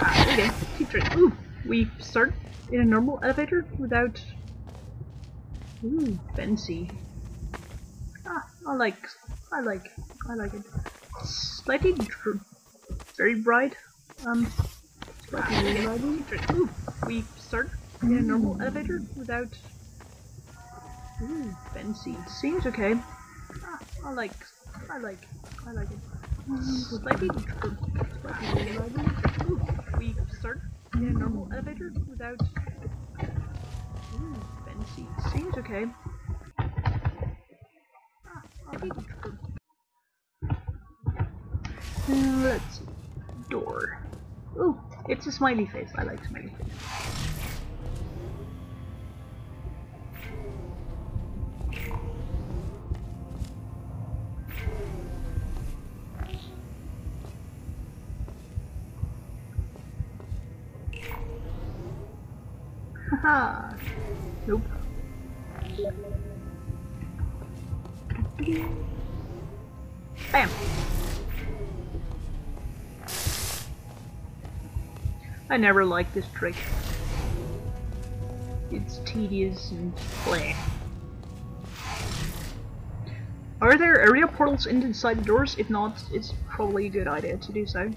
Ah, okay. Keep train. Ooh, we start in a normal elevator without. Ooh, fancy. Ah, I like, I like, I like it. Slightly, very bright. Um, slightly lighting. Ooh, we start in a normal elevator without. Ooh, fancy. Seems okay. Ah, I like, I like, I like it. Slightly lighting. Ooh, we start in a normal elevator without. Ooh, fancy. Seems okay. Ah, I like it. Let's see. Door. Ooh, it's a smiley face. I like smiley face. Haha. Nope. Bam. I never liked this trick. It's tedious and bleh. Are there area portals inside the doors? If not, it's probably a good idea to do so.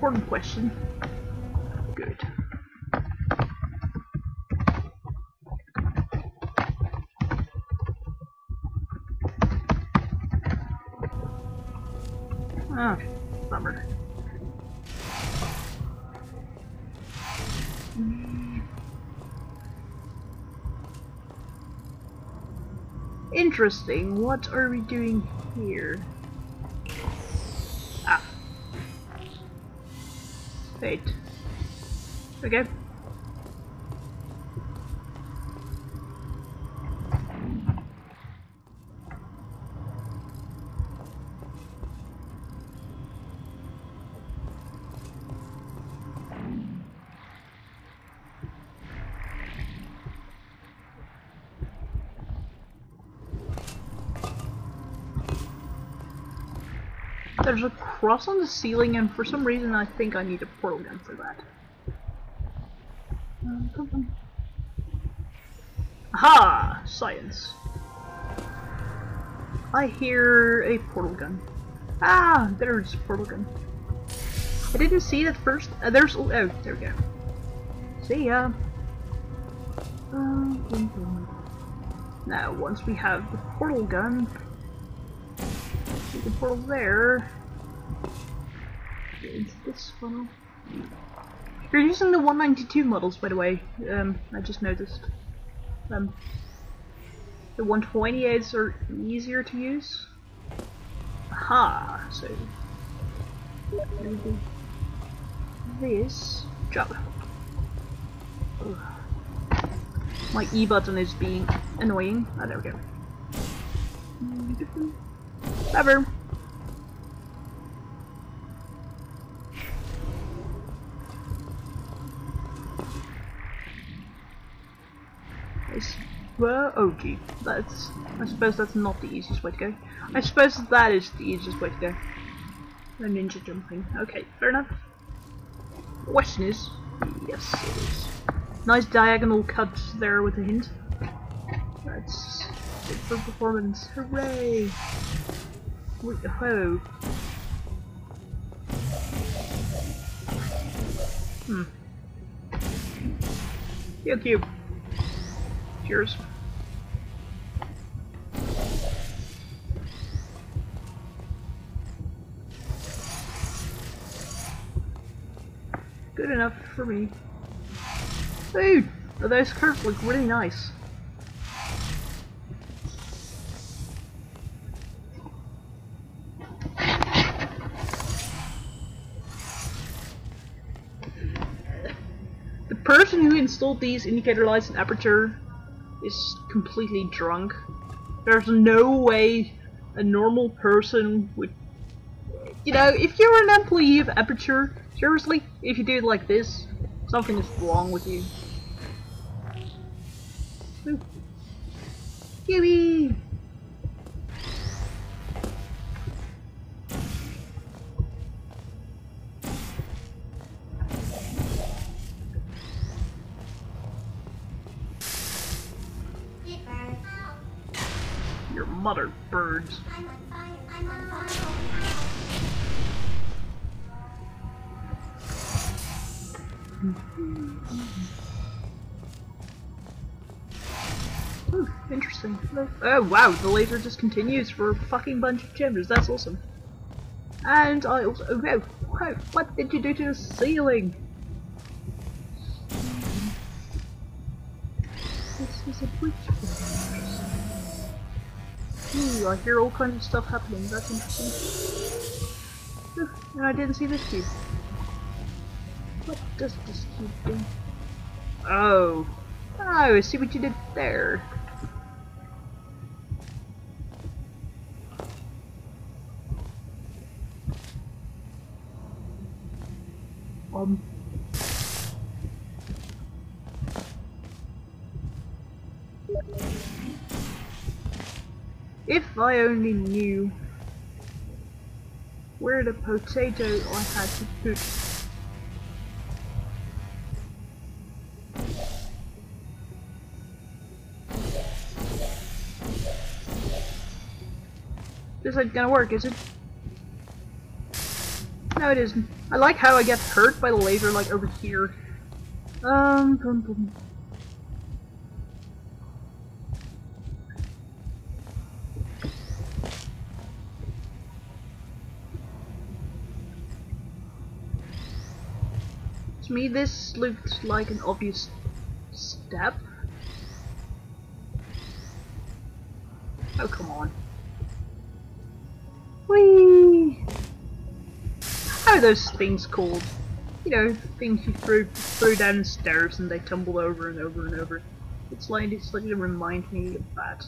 Important question. Good. Ah, bummer. Interesting. What are we doing here? Wait. Okay. Cross on the ceiling, and for some reason I think I need a portal gun for that. On. Aha! Science. I hear a portal gun. Ah, there's a portal gun. I didn't see it at first. Uh, there's oh, there we go. See ya. Now, once we have the portal gun, see the portal there. Into this funnel. You're using the 192 models, by the way. Um, I just noticed. Um, the 128s are easier to use. Aha! So, maybe this job. My E button is being annoying. Ah, there we go. Whatever. Oh gee, that's. I suppose that's not the easiest way to go. I suppose that is the easiest way to go. The ninja jumping. Okay, fair enough. Question is, yes, it is. Nice diagonal cut there with a hint. That's good for performance. Hooray! Wait, ho. Hmm. Yo, cube. Cheers. Good enough for me. Dude, those curves look really nice. The person who installed these indicator lights and aperture is completely drunk. There's no way a normal person would you know, if you're an employee of Aperture, seriously, if you do it like this, something is wrong with you. Ooh. Your mother birds. I'm on fire. I'm on fire. Ooh, interesting. Oh wow, the laser just continues for a fucking bunch of chambers. That's awesome. And I also oh wow, what did you do to the ceiling? I hear all kinds of stuff happening. That's interesting. And I didn't see this cube. What does this cube do? Oh. Oh, I see what you did there. Um. If I only knew where the potato I had to put. This ain't gonna work, is it? No, it isn't. I like how I get hurt by the laser, like, over here. Um, boom, boom. Me, this looked like an obvious step. Oh, come on. Whee! How are those things called? You know, things you throw throw down the stairs and they tumble over and over and over. It's like it's like to remind me of that.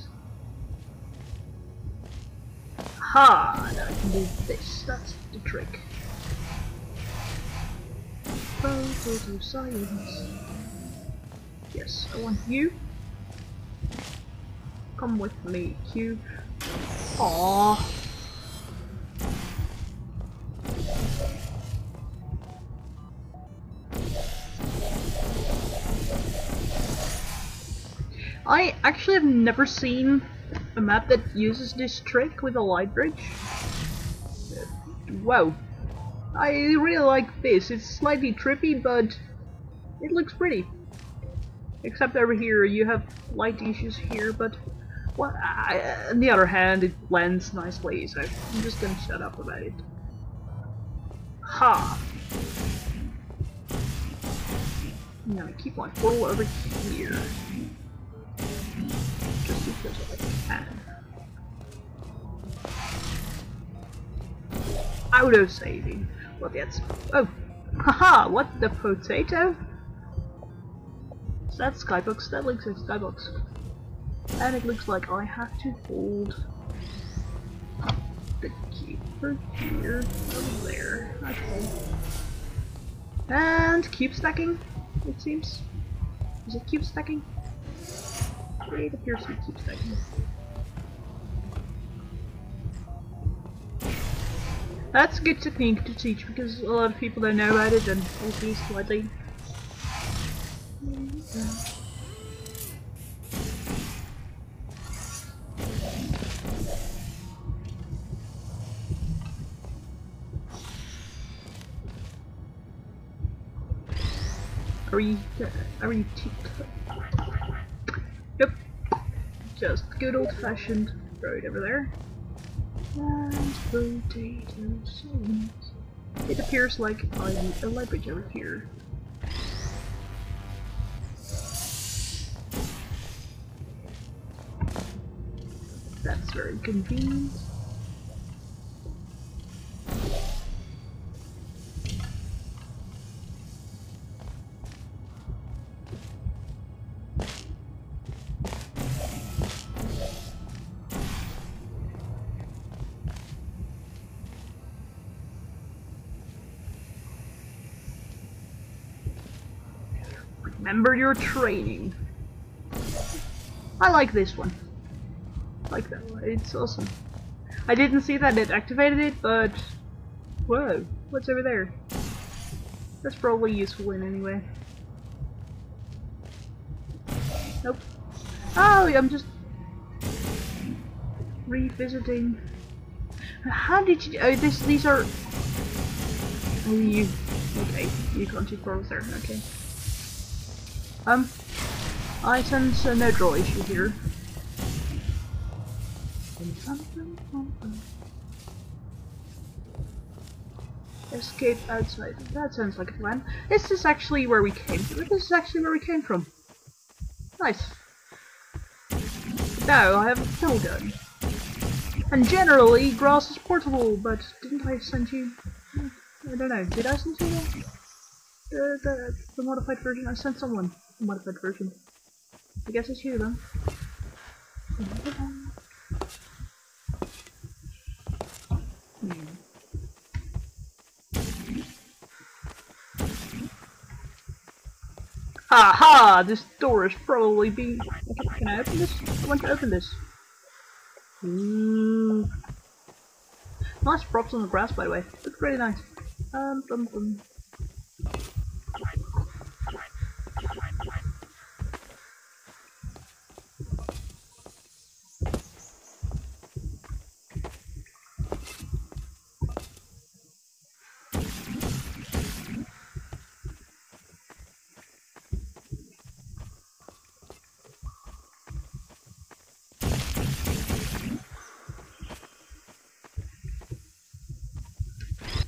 Ha! Now I can do this. That's the trick. Photo science. Yes, I want you. Come with me, cube. Aww. I actually have never seen a map that uses this trick with a light bridge. Wow. I really like this. It's slightly trippy, but it looks pretty. Except over here, you have light issues here, but I, on the other hand, it blends nicely, so I'm just gonna shut up about it. Ha! I'm gonna keep my portal over here. Just because I can. Auto Well, that's. Oh! Haha! What the potato? So that's Skybox. That looks like Skybox. And it looks like I have to hold the keeper here, over there. Okay. And cube stacking, it seems. Is it cube stacking? It appears to be cube stacking. That's a good technique to teach because a lot of people don't know about it and be slightly. Are we? Are we? Yep. Just good old fashioned road over there. It appears like I need a light over here. That's very convenient. Remember your training. I like this one. I like that one. It's awesome. I didn't see that it activated it, but whoa, what's over there? That's probably useful in anyway. Nope. Oh, I'm just revisiting. How did you? Oh, this. These are. Oh, you. Okay, you can't photos there. Okay. Um, I sense a no draw issue here. Escape outside. That sounds like a plan. This is actually where we came from. This is actually where we came from. Nice. Now I have a full gun. And generally, grass is portable, but didn't I send you... I don't know, did I send you the, the, the, modified version? I sent someone modified version. I guess it's you then. Hmm. Aha! This door is probably being. Okay, can I open this? I want to open this. Ooh. Nice props on the grass, by the way. Looks really nice. Um.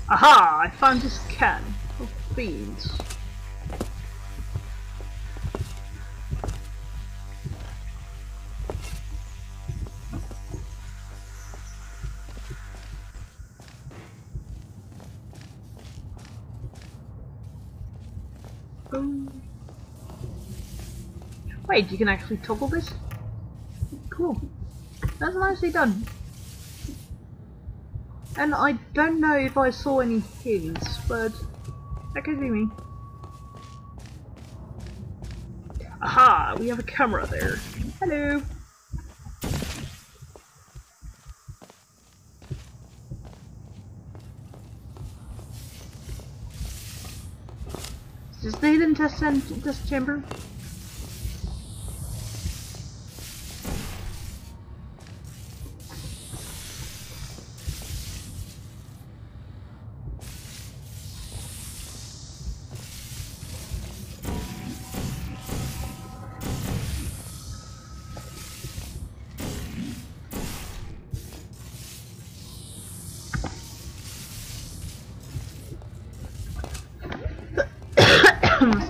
Aha! I found this can of beans. Boom. Wait, you can actually toggle this? Cool. That's nicely done. And I don't know if I saw any hints, but that could be me. Aha! We have a camera there. Hello! Is this the hidden test, test chamber?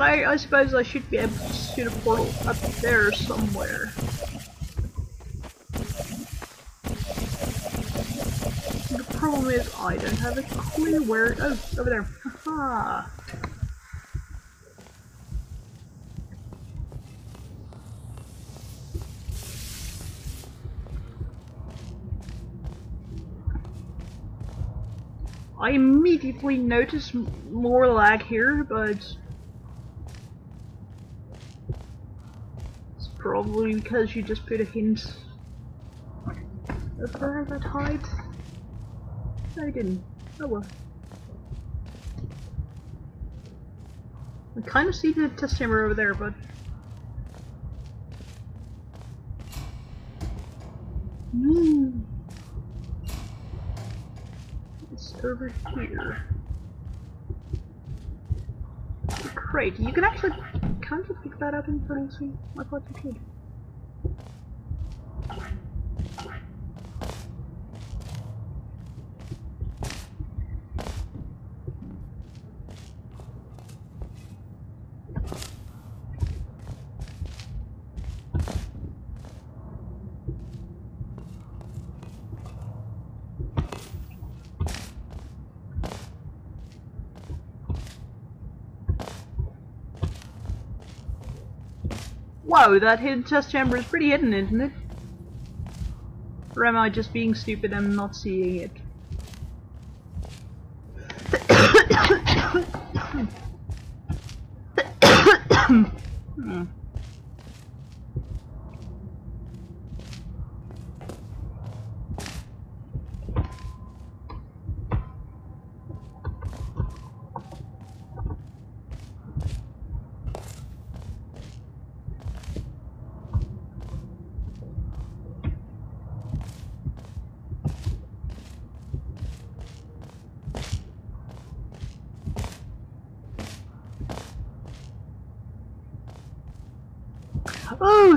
I, I suppose I should be able to shoot a portal up there somewhere. The problem is I don't have a clue where- oh, over there. Haha. I immediately notice more lag here, but probably because you just put a hint up there that. No, you didn't. Oh well. I kind of see the test chamber over there, but Hmm. It's over here. Great, you can actually can't you pick that up in Suite? I thought you could. Whoa, that hidden test chamber is pretty hidden, isn't it? Or am I just being stupid and not seeing it?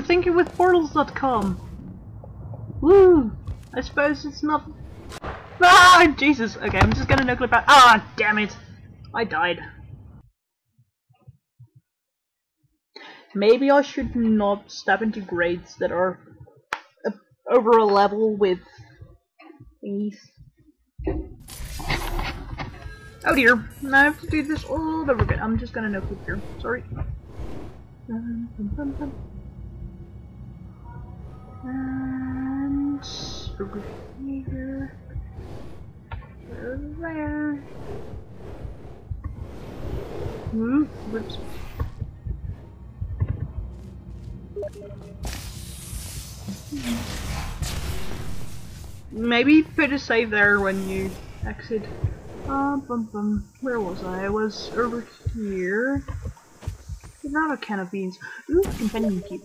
Oh, thinkingwithportals.com. Woo! I suppose it's not. Ah, Jesus. Okay, I'm just gonna clip out. Ah, damn it! I died. Maybe I should not step into grades that are uh, over a level with these. Oh dear, I have to do this all over again. I'm just gonna here. Sorry. Dun, dun, dun. And over here. Over there. Ooh, whoops. Maybe put a save there when you exit. Uh, bum, bum. Where was I? I was over here. Not a can of beans. Ooh, companion cube.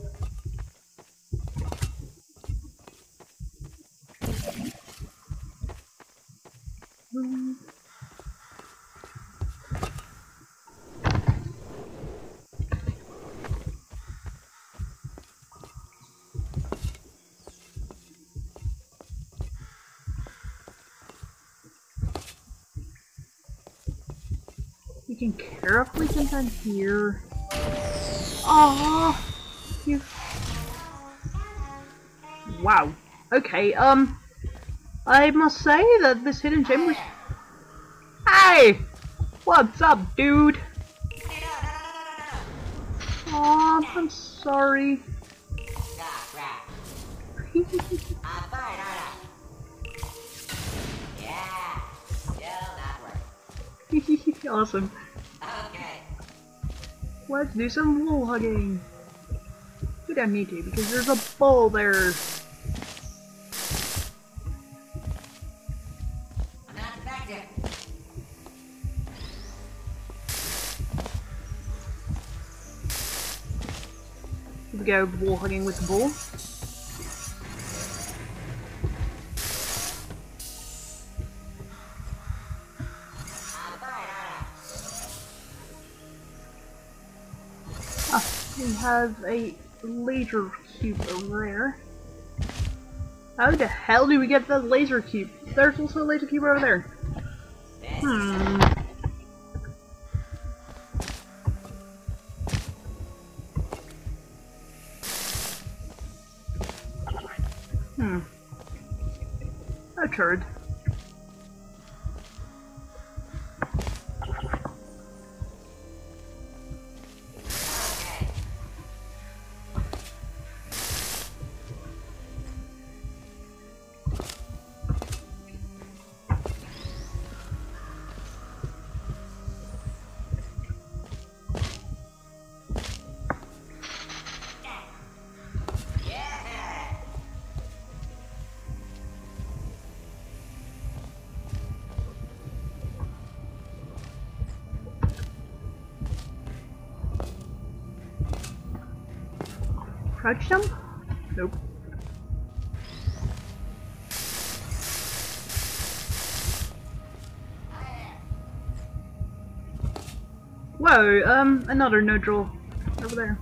Mm. You can contend here. Oh, you. Wow. Okay. Um, I must say that this hidden gem was. Hey, what's up, dude? Oh, I'm sorry. Awesome. Let's do some wall hugging. We don't need to because there's a bull there. We go, wall hugging with the ball. Have a laser cube over there. How the hell do we get the laser cube? There's also a laser cube over there. Hmm. Hmm. A turd. Crouch jump? Nope. Whoa, um, another no draw over there.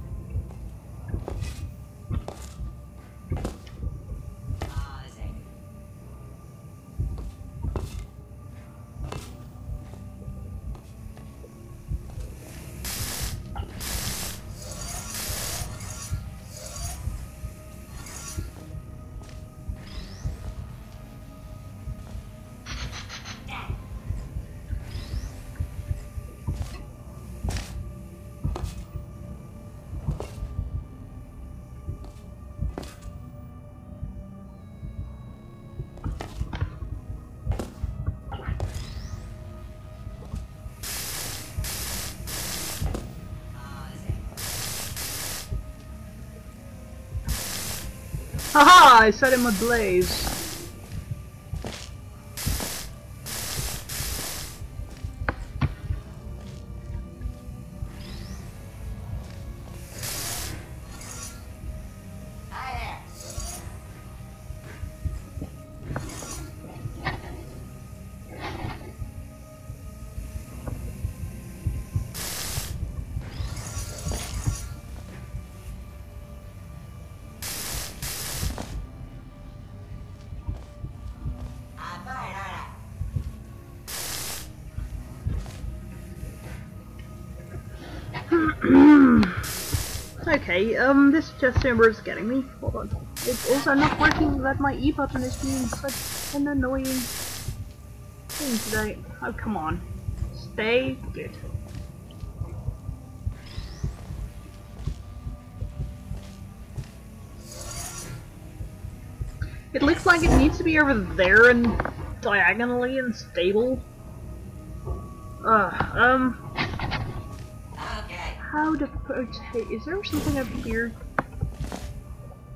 Haha! I set him ablaze. okay, um, this test chamber is getting me. Hold on. It's also not working that my E button is being such an annoying thing today. Oh, come on. Stay good. It looks like it needs to be over there and diagonally and stable. Uh, um. How to put, hey, is there something up here?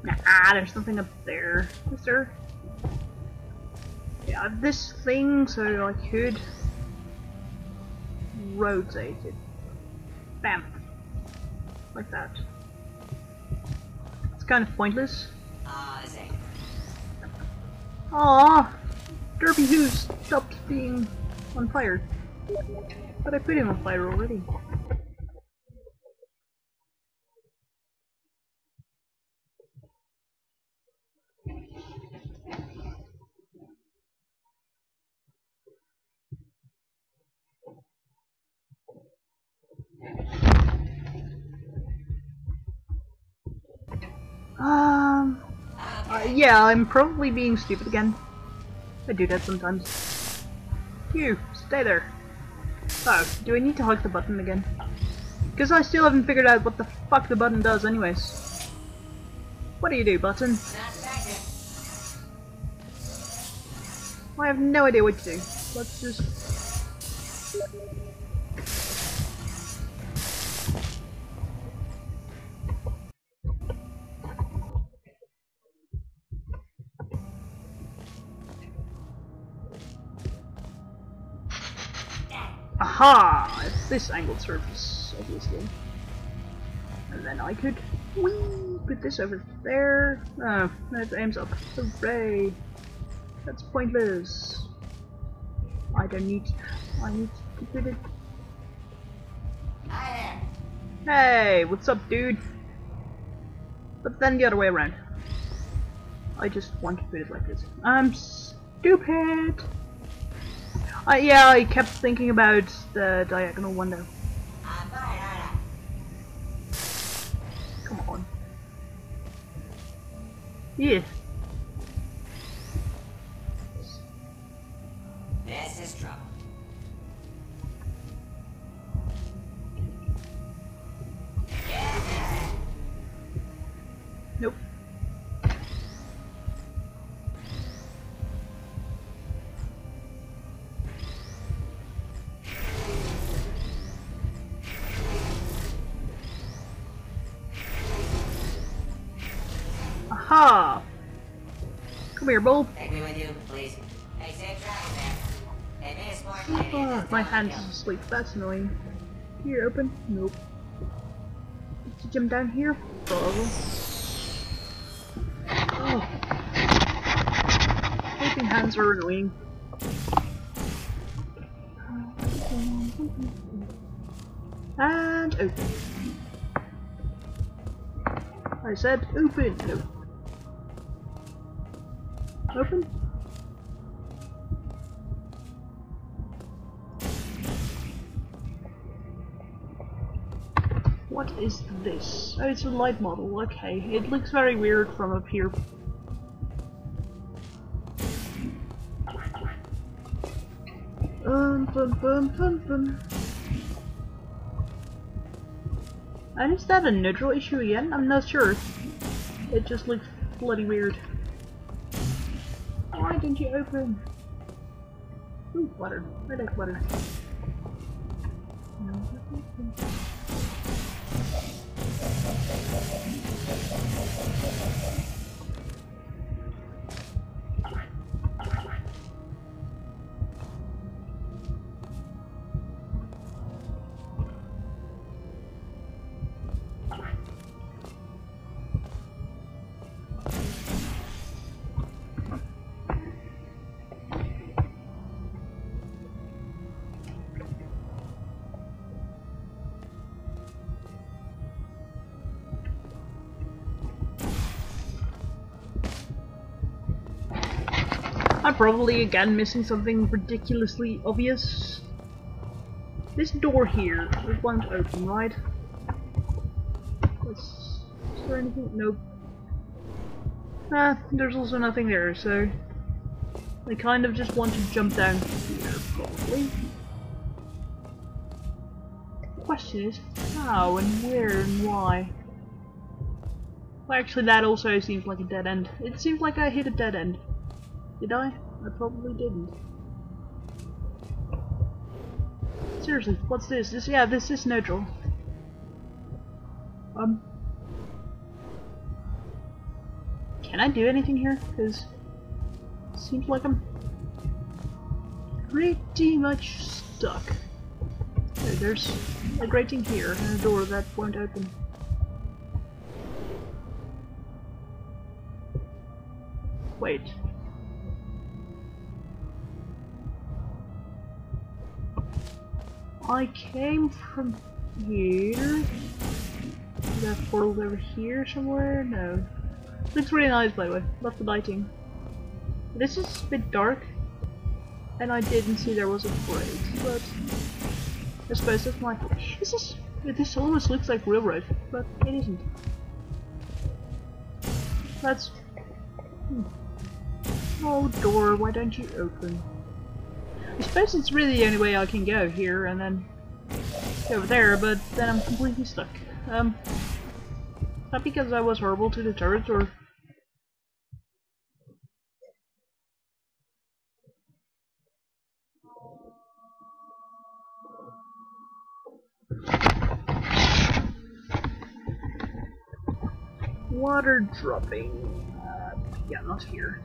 Nah, there's something up there. Is there? Yeah, this thing, so I could rotate it. Bam. Like that. It's kind of pointless. Aww! Derpy Who stopped being on fire. But I put him on fire already. Um, uh, yeah, I'm probably being stupid again. I do that sometimes. You, stay there. Oh, do I need to hug the button again? Because I still haven't figured out what the fuck the button does anyways. What do you do, button? I have no idea what to do. Let's just... Aha! It's this angled surface, obviously. And then I could whee, put this over there. Oh, that aims up. Hooray! That's pointless. I don't need. I need to put it. Hey, what's up, dude? But then the other way around. I just want to put it like this. I'm stupid. Uh, yeah, I kept thinking about the diagonal I? Come on. Yeah. Just my don't hand is asleep. That's annoying. Here, open? Nope. Did you jump down here? Probably. Oh. Sleeping hands are annoying. And open. I said open. No. Open? What is this? Oh, it's a light model. Okay, it looks very weird from up here. Um, bum, bum, bum, bum. And is that a neutral issue again? I'm not sure. It just looks bloody weird. Didn't you open? Ooh, water. I like water. Probably again missing something ridiculously obvious. This door here, it won't open, right? Is, is there anything? Nope. Ah, there's also nothing there, so I kind of just want to jump down here, probably. The question is, how and where and why? Well, actually, that also seems like a dead end. It seems like I hit a dead end. Did I? I probably didn't. Seriously, what's this? This yeah, this is neutral. Um Can I do anything here? Because seems like I'm pretty much stuck. Okay, there's a grating here and a door that won't open. Wait. I came from here. Is that portal over here somewhere? No. Looks really nice by the way. Love the lighting. This is a bit dark. And I didn't see there was a grate, but I suppose that's my This is this almost looks like real railroad, but it isn't. That's hmm. Oh door, why don't you open? I suppose it's really the only way I can go here and then go over there, but then I'm completely stuck. Um, not because I was horrible to the turrets or... Water dropping. Uh, yeah, not here.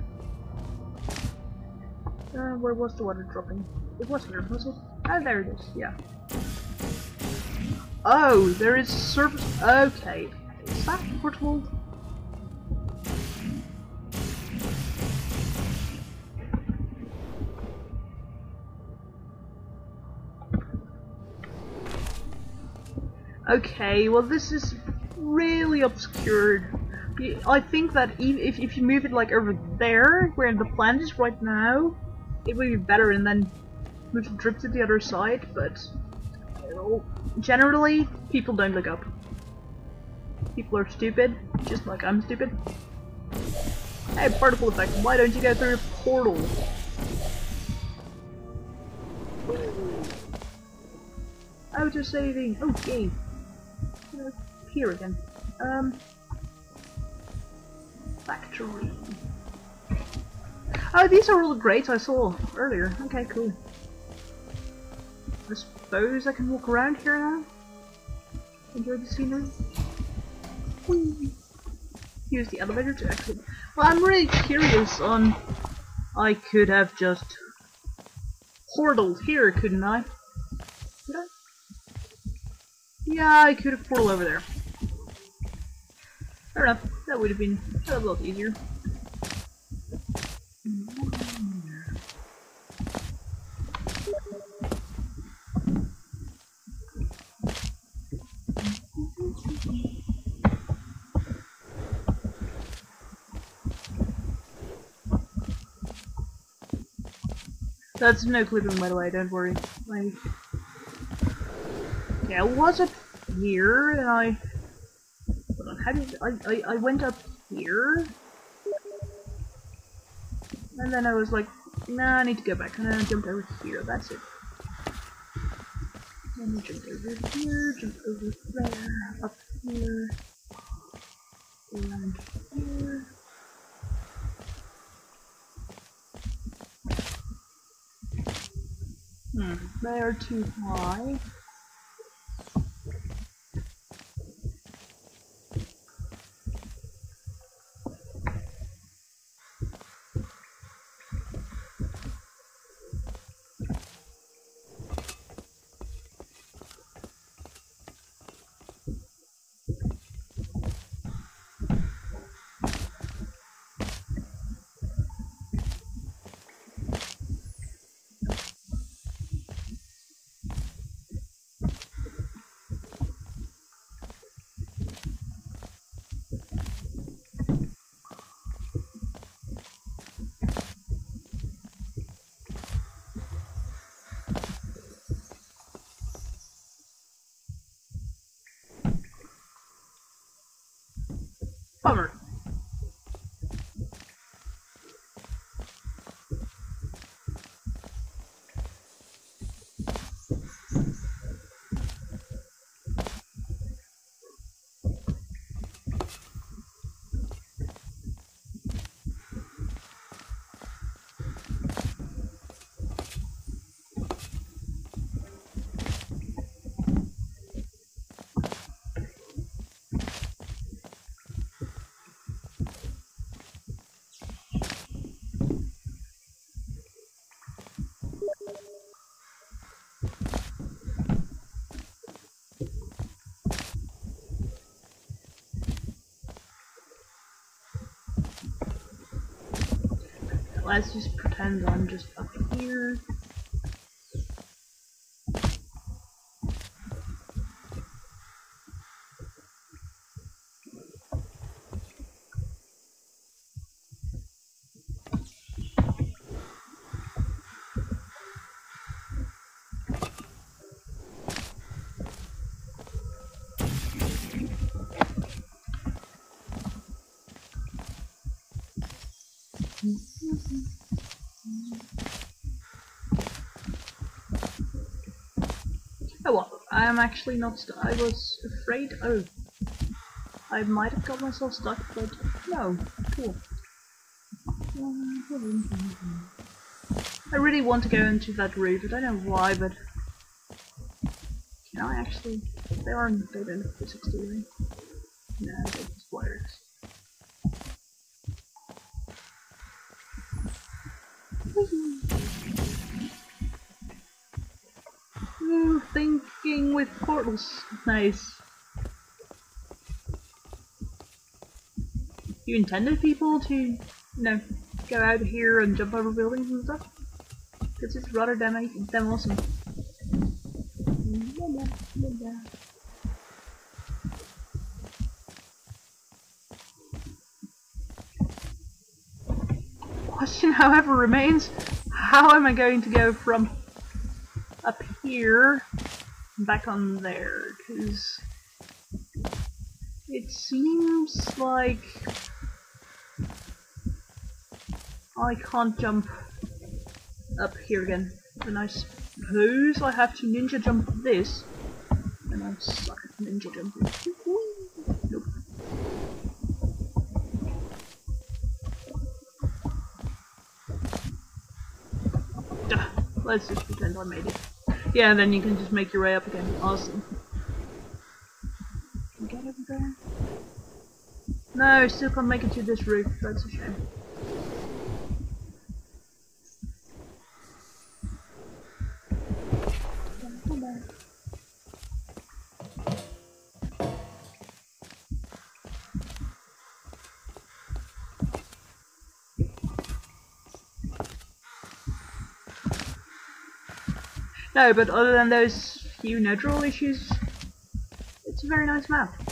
Uh, where was the water dropping? It was here, was it? Ah, there it is, yeah. Oh, there is a surface. Okay. Is that portable? Okay, well this is really obscured. I think that if, if you move it like over there, where the plant is right now, it would be better and then move the drip to the other side, but you know, generally, people don't look up. People are stupid, just like I'm stupid. Hey, particle effect, why don't you go through a portal? Auto saving, okay. Uh, here again. Um, factory. Oh, these are all the grates I saw earlier. Okay, cool. I suppose I can walk around here now? Enjoy the scenery? Whee! Use the elevator to exit. Well, I'm really curious on... I could have just... portaled here, couldn't I? Could I? Yeah, I could have portaled over there. Fair enough. That would have been a little easier. That's no clipping by the way, don't worry. Like, yeah, I was up here and I. I, I? I went up here, and then I was like, nah, I need to go back, and I jumped over here. That's it. Let me jump over here, jump over there, up here, around here. Hmm, they are too high. Let's just pretend I'm just up here. Oh well, I'm actually not I was afraid, oh, I might have got myself stuck, but no, cool. I really want to go into that route, I don't know why, but can I actually, they aren't, they don't physics, do they? No, they just works. Thinking with portals. Nice. You intended people to, you know, go out here and jump over buildings and stuff? Because it's rather damn, damn awesome. Question, however, remains, how am I going to go from here back on there? Because it seems like I can't jump up here again. And I suppose I have to ninja jump this. And I suck at ninja jumping. Let's just pretend I made it. Yeah, then you can just make your way up again. Awesome. Can you get over there? No, still can't make it to this roof. That's a shame. No, but other than those few neutral issues, it's a very nice map.